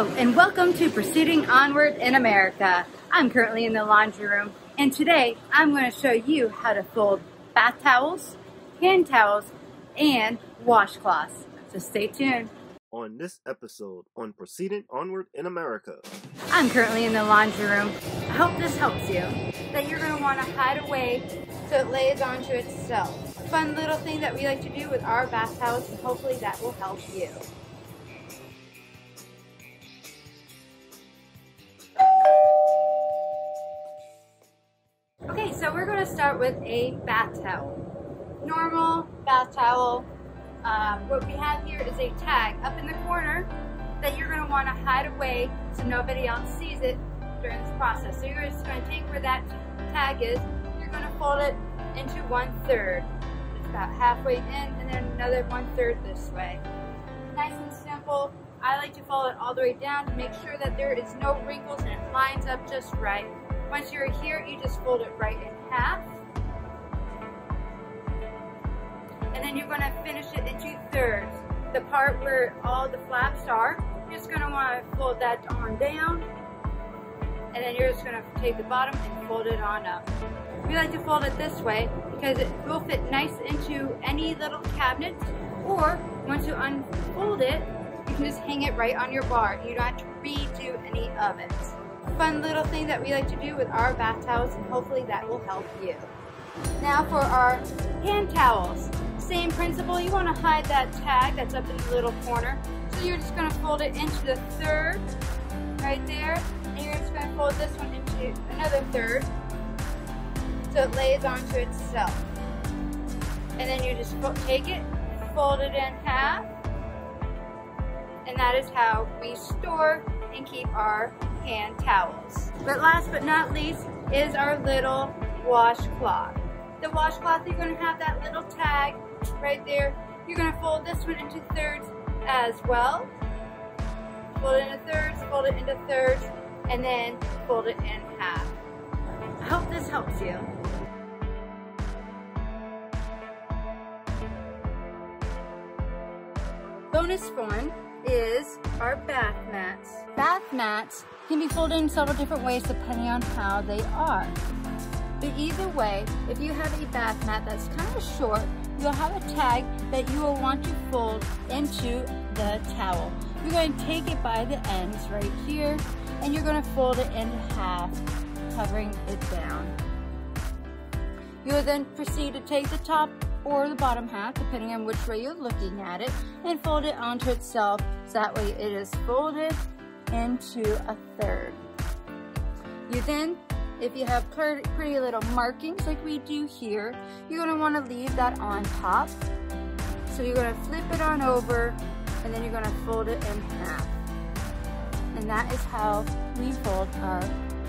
Hello, and welcome to Proceeding Onward in America. I'm currently in the laundry room, and today I'm going to show you how to fold bath towels, hand towels, and washcloths. So stay tuned. On this episode on Proceeding Onward in America, I'm currently in the laundry room. I hope this helps you. That you're going to want to hide away so it lays onto itself. A fun little thing that we like to do with our bath towels, and hopefully that will help you. Start with a bath towel. Normal bath towel. Um, what we have here is a tag up in the corner that you're going to want to hide away so nobody else sees it during this process. So you're just going to take where that tag is, you're going to fold it into one third. It's about halfway in and then another one third this way. Nice and simple. I like to fold it all the way down to make sure that there is no wrinkles and it lines up just right. Once you're here, you just fold it right in half. And then you're going to finish it in two thirds. The part where all the flaps are, you're just going to want to fold that on down. And then you're just going to take the bottom and fold it on up. We like to fold it this way because it will fit nice into any little cabinet. Or once you unfold it, you can just hang it right on your bar. You don't have to redo any of it fun little thing that we like to do with our bath towels and hopefully that will help you. Now for our hand towels. Same principle, you want to hide that tag that's up in the little corner. So you're just going to fold it into the third, right there, and you're just going to fold this one into another third so it lays onto itself. And then you just take it, fold it in half, and that is how we store and keep our hand towels. But last but not least is our little washcloth. The washcloth, you're to have that little tag right there. You're going to fold this one into thirds as well. Fold it into thirds, fold it into thirds, and then fold it in half. I hope this helps you. Bonus fun is our bath mats. Bath mats can be folded in several different ways depending on how they are. But either way, if you have a bath mat that's kind of short, you'll have a tag that you will want to fold into the towel. You're going to take it by the ends right here, and you're going to fold it in half, covering it down. You will then proceed to take the top or the bottom half, depending on which way you're looking at it, and fold it onto itself so that way it is folded into a third. You then, if you have pretty little markings like we do here, you're want to leave that on top. So you're to flip it on over and then you're going to fold it in half. And that is how we fold our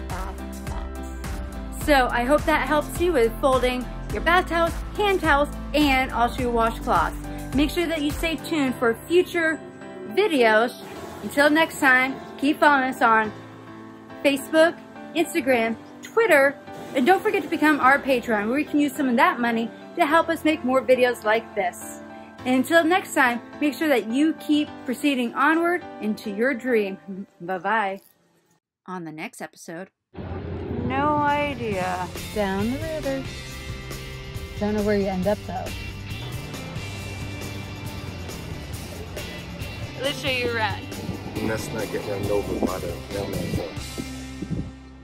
bath mats. So I hope that helps you with folding your bath towels, hand towels, and also your washcloths. Make sure that you stay tuned for future videos. Until next time, keep following us on Facebook, Instagram, Twitter, and don't forget to become our Patreon where we can use some of that money to help us make more videos like this. And until next time, make sure that you keep proceeding onward into your dream. Bye-bye. On the next episode, no idea. Down the river. I don't know where you end up though. Let's show you around. let's not get run over by the mailman.